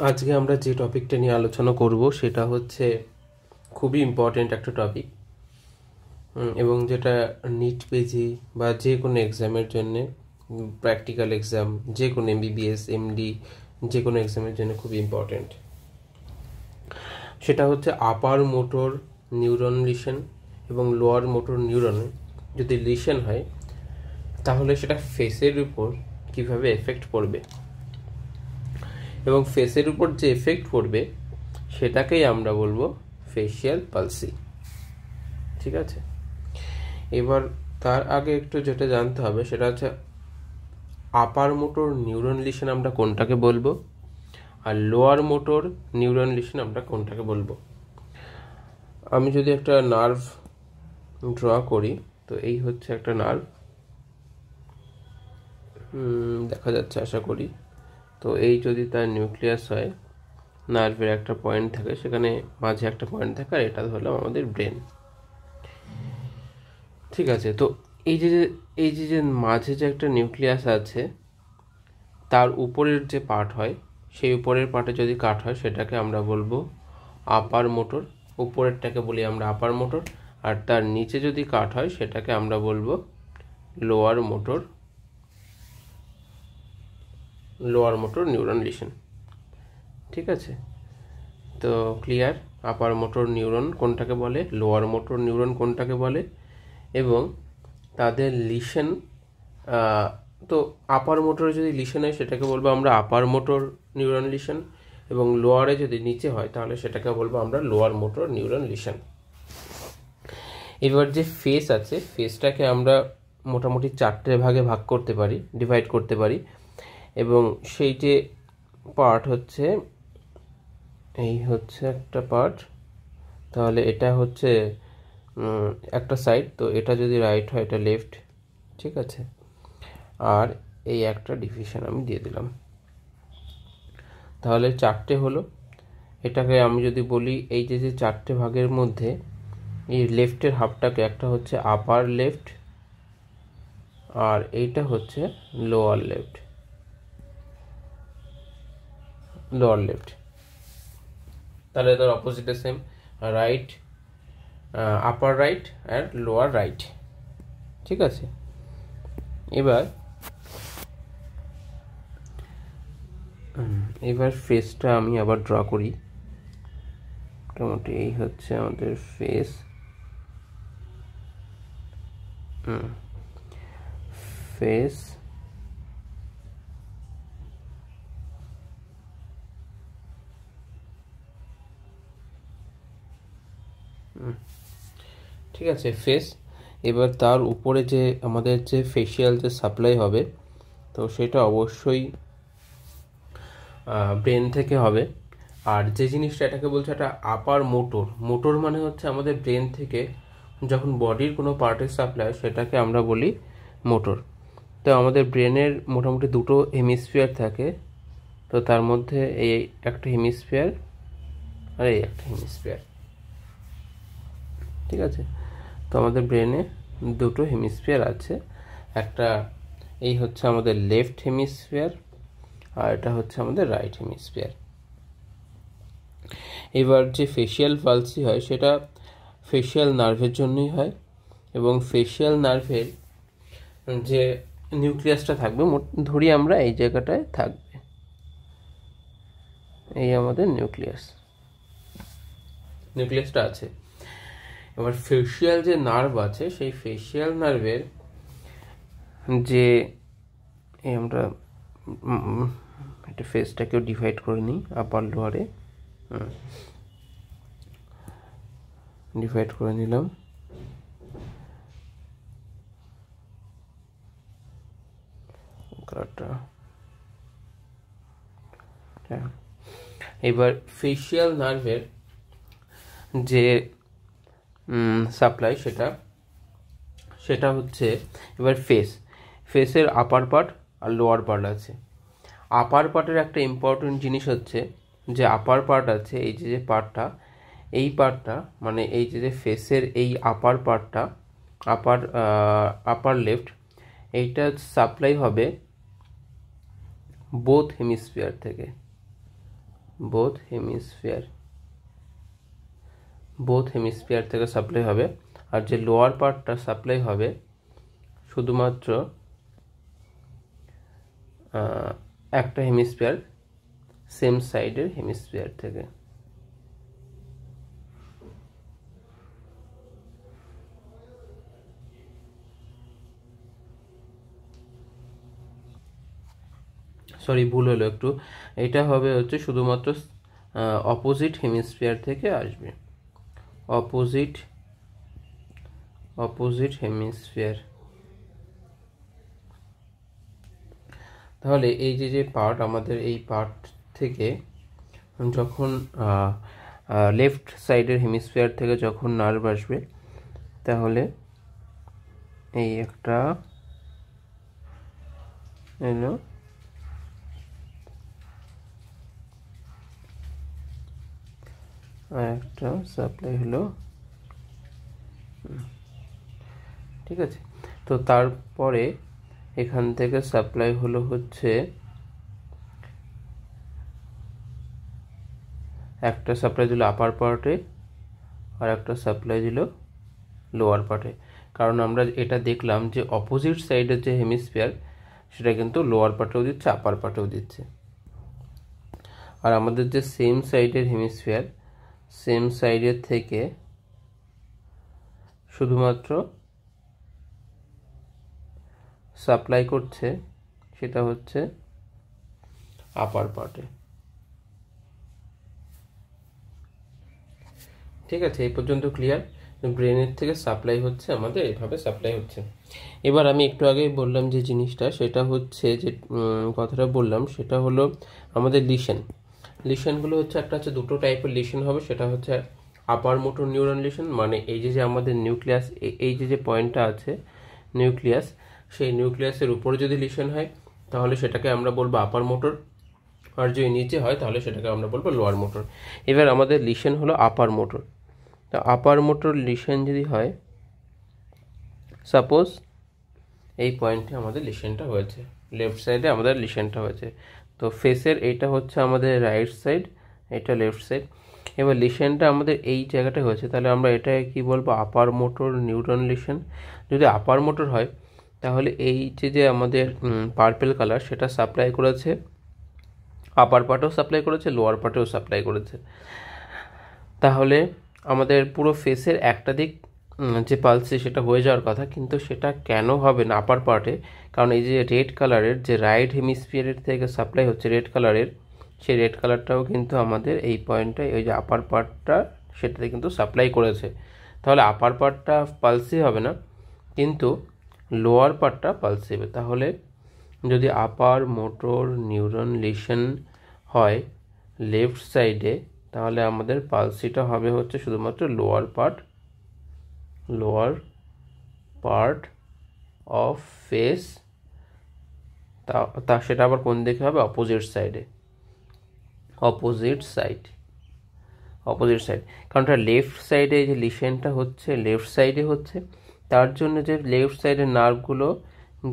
আজকে আমরা যে টপিকটা নিয়ে আলোচনা করব সেটা হচ্ছে খুবই ইম্পর্টেন্ট একটা টপিক এবং যেটা নিট পেজি বা যে কোনো এক্সামের জন্যে প্র্যাকটিক্যাল এক্সাম যে কোনো এমবিবিএস এমডি যে কোনো এক্সামের জন্য খুব ইম্পর্টেন্ট সেটা হচ্ছে আপার মোটর নিউরন লিশন এবং লোয়ার মোটর নিউরনে যদি লিশন হয়, তাহলে সেটা ফেসের উপর কীভাবে এফেক্ট পড়বে? এবং ফেসের উপর যে এফেক্ট পড়বে, সেটাকেই আমরা বলব ফেসিয়াল পালসি ঠিক আছে? এবার তার আগে একটু যেটা জানতে হবে, সেটা হচ্ছে আপার মোটর নিউরন লিশন আমরা কোনটাকে বলব আর লোয়ার মোটর নিউরন লিশন আমরা কোনটাকে বলব। আমি যদি একটা নার্ভ ড্র করি, তো এই হচ্ছে একটা নার্ভ দেখা যাচ্ছে, আশা করি। তো এই যদি তার নিউক্লিয়াস হয় নার্ভের একটা পয়েন্ট থাকে, সেখানে মাঝে একটা পয়েন্ট থাকে, আর এটা ধরলাম আমাদের ব্রেন ঠিক আছে, তো এই যে এই যে যে মাঝে যে একটা নিউক্লিয়াস আছে, তার উপরের যে পার্ট হয়, সেই উপরের পার্টে যদি কাট হয়, সেটাকে আমরা বলব আপার মোটর উপরেরটাকে বলি আমরা আপার মোটর আর তার নিচে যদি কাট হয়, সেটাকে আমরা বলব lower motor lower motor neuron lesion ঠিক আছে? তো ক্লিয়ার আপার মোটর নিউরন কোনটাকে বলে? লোয়ার মোটর নিউরন কোনটাকে বলে? এবং তাদের লিশন তো আপার মোটরে যদি লিশন হয়, সেটাকে বলব আমরা আপার মোটর নিউরন লিশন এবং লোয়ারে যদি নিচে হয়, তাহলে সেটাকে বলব আমরা লোয়ার মোটর নিউরন লিশন এবার যে ফেস আছে ফেসটাকে আমরা মোটামুটি চারটে ভাগে ভাগ করতে পারি ডিভাইড করতে পারি। এবং সেই যে পার্ট হচ্ছে, এই হচ্ছে একটা পার্ট তাহলে এটা হচ্ছে একটা সাইড তো এটা যদি রাইট হয় এটা লেফট ঠিক আছে? আর এই একটা ডিভিশন আমি দিয়ে দিলাম। তাহলে চারটে হলো। এটাকে আমি যদি বলি, এই যে যে চারটে ভাগের মধ্যে, এই লেফটের হাফটাকে একটা হচ্ছে আপার লেফট আর এইটা হচ্ছে লোয়ার লেফট লোয়ার লেফট তাহলে তার অপোজিটে same right upper right and lower right ঠিক আছে? এবার এবার ফেসটা আমি আবার ড্র করি। মোটামুটি এই হচ্ছে আমাদের ফেস ফেস ঠিক আছে ফেস এবার তার উপরে যে আমাদের যে ফেসিয়াল যে সাপ্লাই হবে, তো সেটা অবশ্যই ব্রেন থেকে হবে। আর যে জিনিসটা এটাকে বলছে এটা আপার মোটর মোটর মানে হচ্ছে আমাদের ব্রেন থেকে যখন বডির কোনো পার্টের সাপ্লাই সেটাকে আমরা বলি মোটর তো আমাদের ব্রেনের মোটামুটি দুটো হেমিস্ফিয়ার থাকে। তো তার মধ্যে এই একটা হেমিস্ফিয়ার আর এই একটা হেমিস্ফিয়ার ঠিক আছে? তো আমাদের ব্রেনে দুটো হেমিস্ফিয়ার আছে। একটা, এই হচ্ছে আমাদের লেফট হেমিস্ফিয়ার আর এটা হচ্ছে আমাদের রাইট হেমিস্ফিয়ার এবার যে ফেশিয়াল পালসি হয়, সেটা ফেশিয়াল নার্ভের জন্যই হয় এবং ফেশিয়াল নার্ভের যে নিউক্লিয়াসটা থাকবে ধরি আমরা এই জায়গাটায় থাকবে। এই আমাদের নিউক্লিয়াস নিউক্লিয়াসটা আছে। এবার ফেসিয়াল যে নার্ভ আছে, সেই ফেসিয়াল নার্ভের যে আমরা একটা ফেসটাকেও ডিভাইড করে নিই আপার লোয়ারে ডিভাইড করে নিলাম। কালারটা এবার ফেসিয়াল নার্ভের যে সাপ্লাই সেটা। সেটা হচ্ছে এবার ফেস ফেসের আপার পার্ট আর লোয়ার পার্ট আছে। আপার পার্টের একটা ইম্পর্টেন্ট জিনিস হচ্ছে যে আপার পার্ট আছে, এই যে যে পার্টটা এই পার্টটা মানে এই যে যে ফেসের এই আপার পার্টটা আপার আপার লেফট এইটা সাপ্লাই হবে বোথ হেমিস্ফিয়ার থেকে। বোথ হেমিস্ফিয়ার বোথ হেমিস্ফিয়ার থেকে সাপ্লাই হবে। আর যে লোয়ার পার্টটা সাপ্লাই হবে, শুধুমাত্র একটা হেমিস্ফিয়ার সেম সাইডের হেমিস্ফিয়ার থেকে। সরি ভুল হলো একটু। এটা হবে হচ্ছে শুধুমাত্র অপোজিট হেমিস্ফিয়ার থেকে আসবে। অপোজিট অপোজিট হেমিস্ফিয়ার তাহলে এই যে যে পার্ট আমাদের এই পার্ট থেকে যখন লেফট সাইডের হেমিস্ফিয়ার থেকে যখন নার্ভ আসবে, তাহলে এই একটা, এলো আর একটা সাপ্লাই হলো। ঠিক আছে। তো তারপরে এখান থেকে সাপ্লাই হলো হচ্ছে একটা সাপ্লাই দিল আপার পার্টে আর একটা সাপ্লাই দিল লোয়ার পার্টে কারণ আমরা এটা দেখলাম যে অপোজিট সাইডের যে হেমিস্ফিয়ার সেটা কিন্তু লোয়ার পার্টেও দিচ্ছে আপার পার্টেও দিচ্ছে। আর আমাদের যে সেম সাইডের হেমিস্ফিয়ার সেম সাইডের থেকে শুধুমাত্র সাপ্লাই করছে সেটা হচ্ছে আপার পার্টে ঠিক আছে, এই পর্যন্ত ক্লিয়ার ব্রেনের থেকে সাপ্লাই হচ্ছে, আমাদের এইভাবে সাপ্লাই হচ্ছে। এবার আমি একটু আগেই বললাম যে জিনিসটা, সেটা হচ্ছে যে কথাটা বললাম, সেটা হলো আমাদের লিশন লিশনগুলো হচ্ছে, একটা হচ্ছে দুটো টাইপের লিশন হবে, সেটা হচ্ছে আপার মোটর নিউরন লিশন মানে এই যে যে আমাদের নিউক্লিয়াস এই যে যে পয়েন্টটা আছে নিউক্লিয়াস সেই নিউক্লিয়াসের উপরে যদি লিশন হয়, তাহলে সেটাকে আমরা বলব আপার মোটর আর যদি নিচে হয়, তাহলে সেটাকে আমরা বলব লোয়ার মোটর এবার আমাদের লিশন হলো আপার মোটর তো আপার মোটর লিশন যদি হয় সাপোজ এই পয়েন্টে আমাদের লিশনটা হয়েছে লেফট সাইডে আমাদের লিশনটা হয়েছে। তো ফেসের এইটা হচ্ছে আমাদের রাইট সাইড এটা লেফট সাইড এবার লিশনটা আমাদের এই জায়গাটা হয়েছে, তাহলে আমরা এটাকে কি বলব আপার মোটর নিউরন লিশন যদি আপার মোটর হয়, তাহলে এই যে যে আমাদের পার্পেল কালার সেটা সাপ্লাই করেছে আপার পার্টেও সাপ্লাই করেছে লোয়ার পার্টেও সাপ্লাই করেছে। তাহলে আমাদের পুরো ফেসের একটা দিক যে পালসে সেটা হয়ে যাওয়ার কথা, কিন্তু সেটা কেন হবে না আপার পার্টে কারণ এই যে রেড কালারের যে রাইট হেমিস্ফিয়ারের থেকে সাপ্লাই হচ্ছে রেড কালারের সেই রেড কালারটাও কিন্তু আমাদের এই পয়েন্টটায় ওই যে আপার পার্টটা সেটাতে কিন্তু সাপ্লাই করেছে। তাহলে আপার পার্টটা পালসি হবে না, কিন্তু লোয়ার পার্টটা পালসি হবে। তাহলে যদি আপার মোটর নিউরন লিশন হয় লেফট সাইডে তাহলে আমাদের পালসিটা হবে হচ্ছে শুধুমাত্র lower part lower part of face তা সেটা আবার কোন দিকে হবে? অপোজিট সাইডে অপোজিট সাইড অপোজিট সাইড কারণ এটা লেফট সাইডে যে লিশনটা হচ্ছে লেফট সাইডে হচ্ছে, তার জন্য যে লেফট সাইডের নার্ভগুলো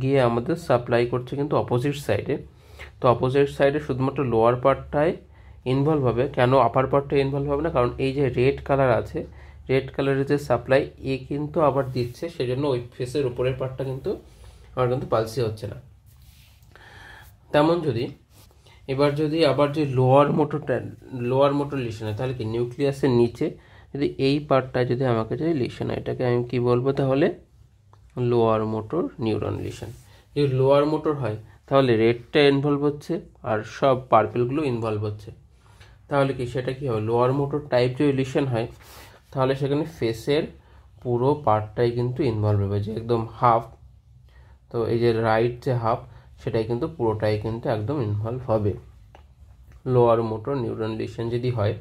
গিয়ে আমাদের সাপ্লাই করছে কিন্তু অপোজিট সাইডে তো অপোজিট সাইডে শুধুমাত্র লোয়ার পার্টটাই ইনভলভ হবে। কেন আপার পার্টটা ইনভলভ হবে না? কারণ এই যে রেড কালার আছে রেড কালারের যে সাপ্লাই এ কিন্তু আবার দিচ্ছে, সেজন্য ওই ফেসের উপরের পার্টটা কিন্তু আমার কিন্তু পালসি হচ্ছে না। তেমন যদি, এবার যদি আবার যে লোয়ার মোটরটা লোয়ার মোটর লিশন হয় তাহলে কি নিউক্লিয়াসের নিচে যদি এই পার্টটা যদি আমাকে যদি লিশন হয় এটাকে আমি কি বলব তাহলে? লোয়ার মোটর নিউরন লিশন যদি লোয়ার মোটর হয়, তাহলে রেডটা ইনভলভ হচ্ছে আর সব পার্পেলগুলো ইনভলভ হচ্ছে। তাহলে কি সেটা কি হবে? লোয়ার মোটর টাইপ যদি লিশন হয় তাহলে সেখানে ফেসের পুরো পার্টটাই কিন্তু ইনভলভ হবে, যে একদম হাফ তো এই যে রাইট যে হাফ সেটাই কিন্তু পুরোটাই কিন্তু একদম ইনভলভ হবে। লোয়ার মোটর নিউরন লিশন যদি হয়,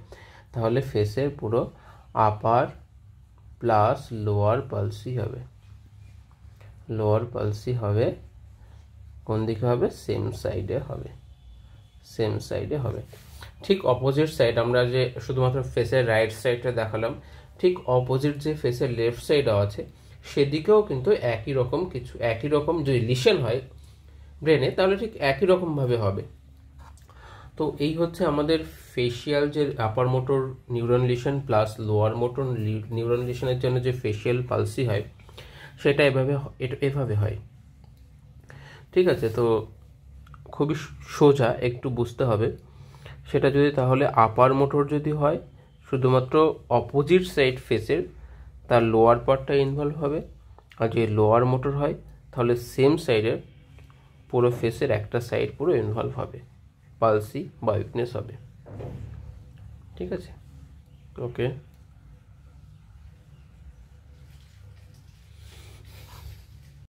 তাহলে ফেসের পুরো আপার প্লাস লোয়ার পালসি হবে। লোয়ার পালসি হবে, কোন দিকে হবে? সেম সাইডে হবে। সেম সাইডে হবে। ঠিক অপোজিট সাইড আমরা যে শুধুমাত্র ফেসের রাইট সাইডটা দেখালাম ঠিক অপোজিট যে ফেসের লেফট সাইডও আছে, সেদিকেও কিন্তু একই রকম কিছু, একই রকম যদি লিশন হয় ব্রেনে তাহলে ঠিক একই রকমভাবে হবে। তো এই হচ্ছে আমাদের ফেসিয়াল যে upper motor neuron lesion plus lower motor neuron লিশনের জন্য যে ফেসিয়াল পালসি হয়, সেটা এভাবে এভাবে হয়। ঠিক আছে, তো খুবই সোজা, একটু বুঝতে হবে। সেটা যদি তাহলে আপার মোটর যদি হয় শুধুমাত্র অপোজিট সাইড ফেসের তার লোয়ার পার্টটা ইনভলভ হবে। আর যদি লোয়ার মোটর হয়, তাহলে সেম সাইডের পুরো ফেসের একটা সাইড পুরো ইনভলভ হবে। পালসি বা উইকনেস হবে। ঠিক আছে? ওকে